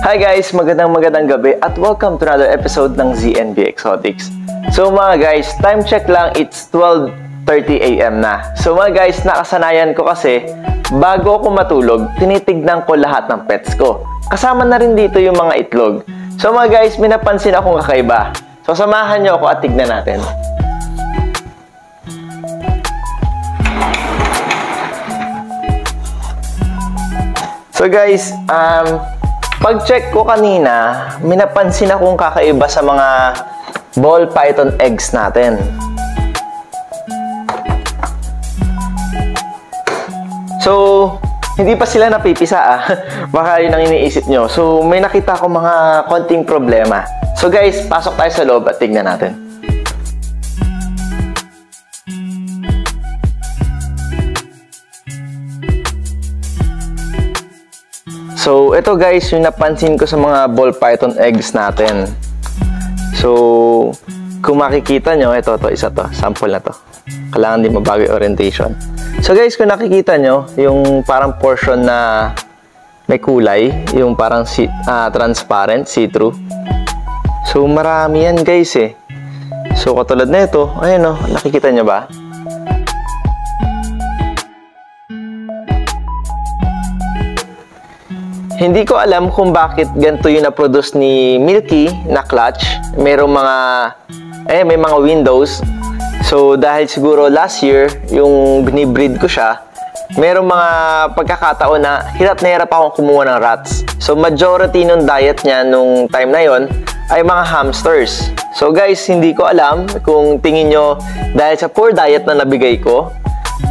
Hi guys, magandang magandang gabi at welcome to another episode ng ZNB Exotics. So mga guys, time check lang, it's 12.30am na. So mga guys, nakasanayan ko kasi, bago ako matulog, tinitignan ko lahat ng pets ko. Kasama na rin dito yung mga itlog. So mga guys, may napansin akong kakaiba. So samahan nyo ako at tignan natin. So guys, um, pag-check ko kanina, may napansin akong kakaiba sa mga ball python eggs natin. So, hindi pa sila napipisa ah. Baka yun ang iniisip nyo. So, may nakita ko mga konting problema. So guys, pasok tayo sa loob at tignan natin. So, ito guys, yung napansin ko sa mga ball python eggs natin. So, kung makikita nyo, ito, to, isa to, sample na to. Kailangan din mabago orientation. So guys, kung nakikita nyo, yung parang portion na may kulay, yung parang si, uh, transparent, see-through. So, marami yan guys eh. So, katulad na ito, ayun o, oh, nakikita nyo ba? Hindi ko alam kung bakit ganito yung na-produce ni Milky na clutch. Merong mga, eh, may mga windows. So, dahil siguro last year, yung binibreed ko siya, merong mga pagkakataon na hirap na hirap akong kumuha ng rats. So, majority ng diet niya nung time na yon ay mga hamsters. So, guys, hindi ko alam kung tingin nyo dahil sa poor diet na nabigay ko,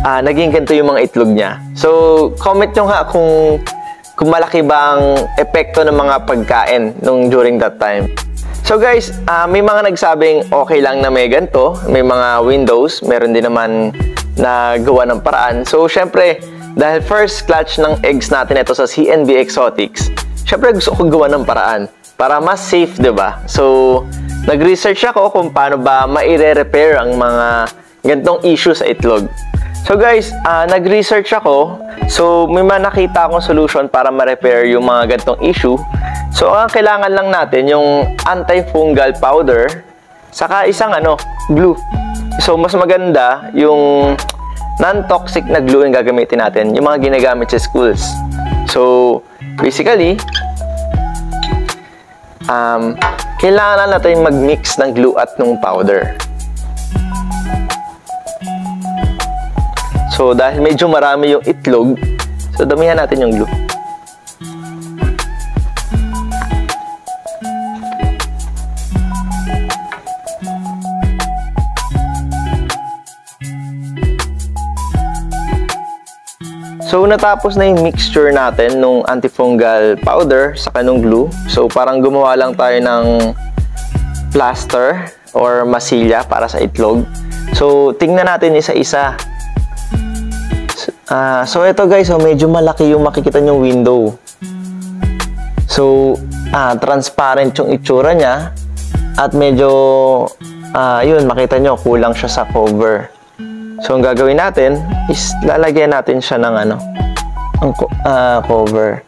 uh, naging ganito yung mga itlog niya. So, comment nyo nga kung kung malaki ba ang epekto ng mga pagkain nung during that time. So guys, uh, may mga nagsabing okay lang na may ganito, may mga windows, meron din naman na gawa ng paraan. So syempre, dahil first clutch ng eggs natin ito sa CNB Exotics, syempre gusto ko gawa ng paraan para mas safe, 'di ba? So, nag-research ako kung paano ba maire-repair ang mga ganitong issue sa itlog. So guys, uh, nag-research ako. So may mga nakita akong solution para ma-repair yung mga ganitong issue. So ang kailangan lang natin yung antifungal powder saka isang ano, glue. So mas maganda yung non-toxic na glue yung gagamitin natin, yung mga ginagamit sa schools. So basically, um, kailangan natin mag-mix ng glue at ng powder. So, dahil medyo marami yung itlog, so damihan natin yung glue. So, natapos na yung mixture natin nung antifungal powder sa kanong glue. So, parang gumawa lang tayo ng plaster or masilya para sa itlog. So, tingnan natin isa-isa Uh, so ito guys, so medyo malaki yung makikita yung window. So, uh, transparent yung itsura niya at medyo uh, yun, makita nyo, kulang siya sa cover. So, ang gagawin natin is lalagyan natin siya ng ano, ang uh, cover.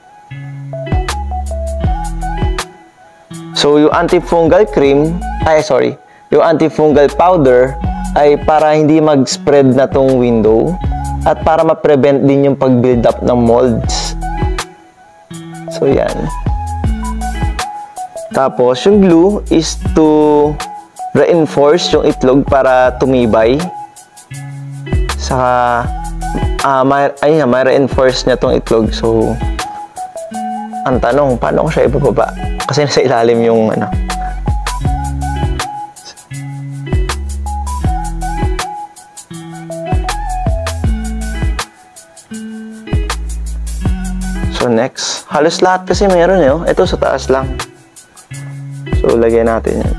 So, yung antifungal cream, ay sorry, yung antifungal powder ay para hindi mag-spread na tong window at para ma-prevent din yung pag-build up ng molds. So, yan. Tapos, yung glue is to reinforce yung itlog para tumibay. Saka, uh, may, ayun, may reinforce niya tong itlog. So, ang tanong, paano ko siya ibababa? Kasi nasa ilalim yung ano, next, halos lahat kasi meron eh. Oh. Ito sa taas lang. So lagyan natin yan.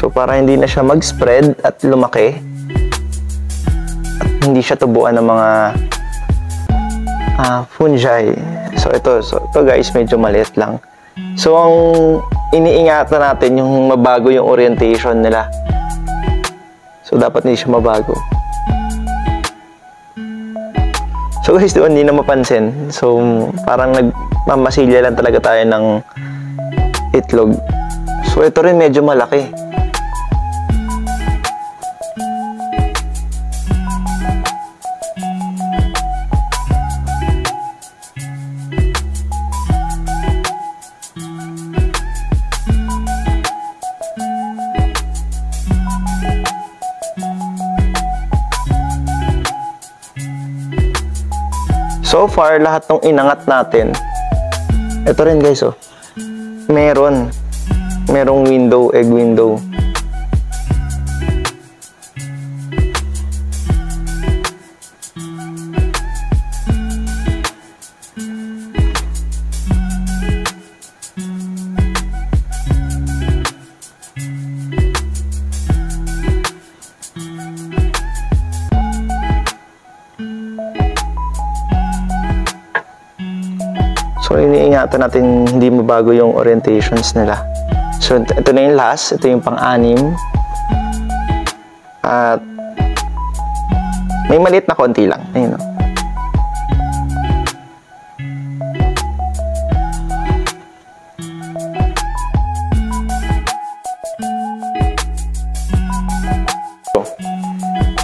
So para hindi na siya mag-spread at lumaki. At hindi siya tubuan ng mga uh, fungi. So ito, so ito guys, medyo maliit lang. So ang iniingatan natin yung mabago yung orientation nila. So, dapat hindi siya mabago. So, guys, doon hindi na mapansin. So, parang nagmamasilya lang talaga tayo ng itlog. So, ito rin medyo malaki. So far, lahat ng inangat natin, ito rin guys, oh. Meron. Merong window, egg window. Iniingatan natin hindi mabago yung orientations nila. So, ito ito na yung last. Ito yung pang-anim. At may maliit na konti lang. Ayun, oh.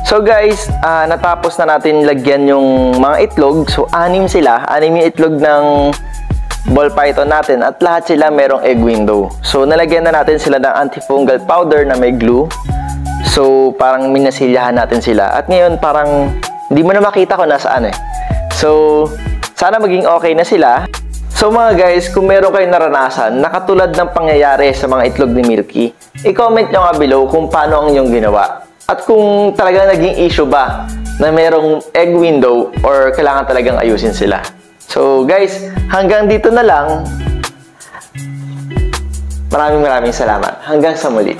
So guys, ah, natapos na natin lagyan yung mga itlog. So anim sila, anim yung itlog ng ball python natin at lahat sila merong egg window. So nalagyan na natin sila ng antifungal powder na may glue. So parang minasilyahan natin sila. At ngayon parang hindi mo na makita kung nasaan eh. So sana maging okay na sila. So mga guys, kung meron kayong naranasan na katulad ng pangyayari sa mga itlog ni Milky, i-comment nyo nga below kung paano ang inyong ginawa. At kung talagang naging issue ba na merong egg window or kailangan talagang ayusin sila. So guys, hanggang dito na lang. Maraming maraming salamat. Hanggang sa muli.